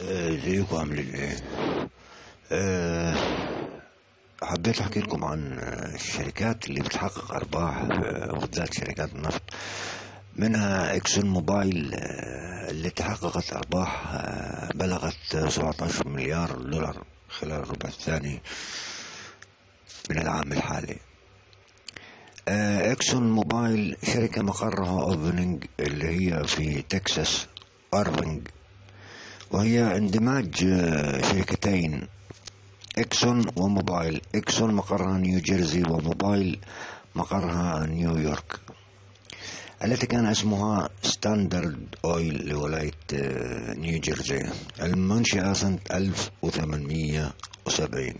ازيكم عاملين إيه؟ أه حبيت أحكي لكم عن الشركات اللي بتحقق أرباح آه، وبالذات شركات النفط. منها إكسون موبايل آه، اللي تحققت أرباح آه، بلغت آه، 17 مليار دولار خلال الربع الثاني من العام الحالي. إكسون موبايل شركة مقرها أوبننج اللي هي في تكساس ارفنج وهي اندماج آه، شركتين إكسون وموبايل. إكسون مقرها نيوجيرسي وموبايل مقرها نيويورك التي كان اسمها ستاندرد أويل لولاية آه، نيوجيرسي المنشأة سنة 1870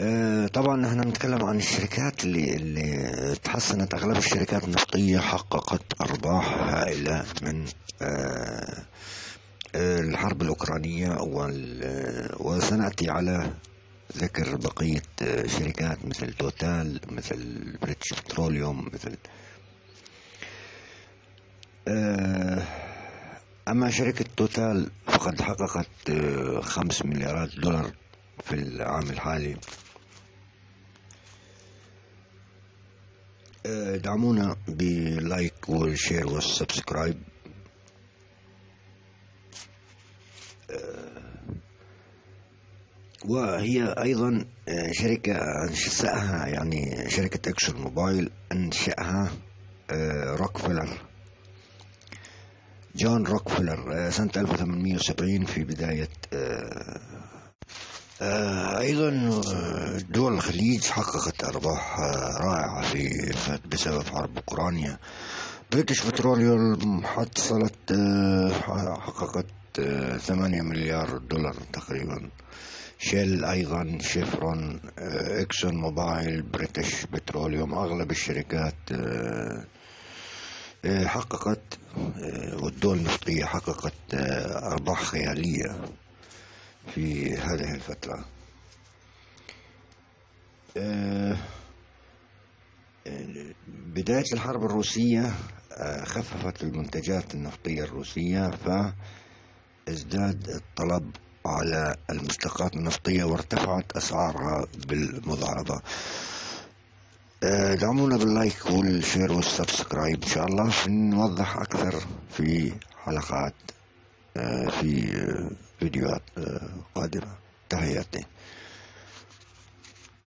آه، طبعا إحنا بنتكلم عن الشركات اللي اللي تحسنت أغلب الشركات النفطيه حققت أرباح هائلة من آه، آه، الحرب الأوكرانية آه، وسنأتي على ذكر بقية شركات مثل توتال مثل بريتش بتروليوم مثل أما شركة توتال فقد حققت خمس مليارات دولار في العام الحالي. دعمونا ب like وال share وال subscribe. وهي أيضا آه، شركة أنشأها يعني شركة إكسون موبايل أنشأها آه، روكفلر جون روكفلر آه، سنة 1870 في بداية آه، أيضا آه، دول الخليج حققت أرباح آه، رائعة في بسبب حرب أوكرانيا. بريتش بتروليوم حصلت حققت ثمانية مليار دولار تقريبا. شيل أيضا شيفرون إكسون موبايل بريتش بتروليوم أغلب الشركات حققت والدول النفطية حققت أرباح خيالية. في هذه الفترة. آه، بداية الحرب الروسية آه، خففت المنتجات النفطية الروسية فازداد الطلب على المشتقات النفطية وارتفعت أسعارها بالمضاربة آه، دعمونا بال like وال share وال subscribe إن شاء الله. نوضح أكثر في حلقات في الفيديوهات قادمة تحياتي